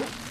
Ugh.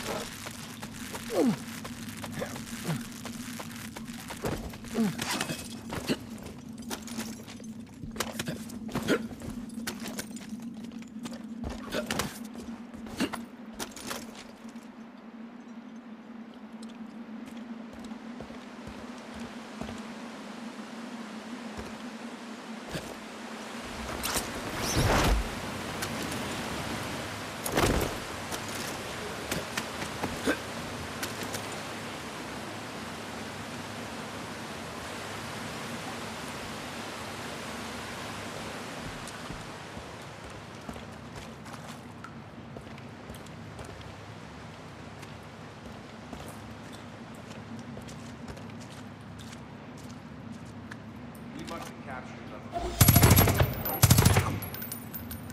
captured them.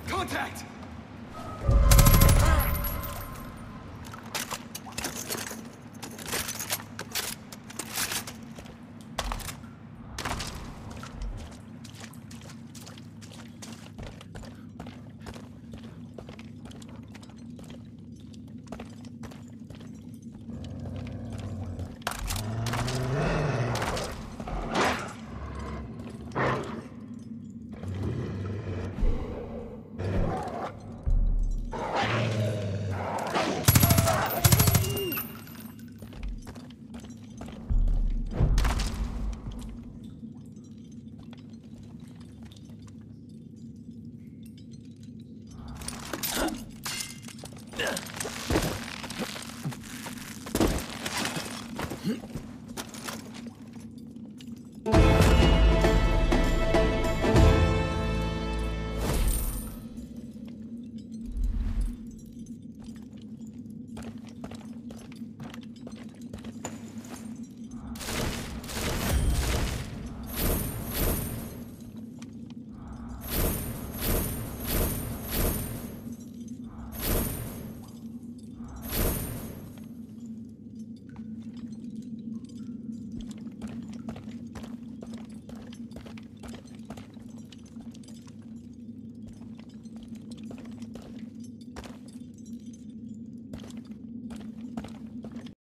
Contact! Ugh!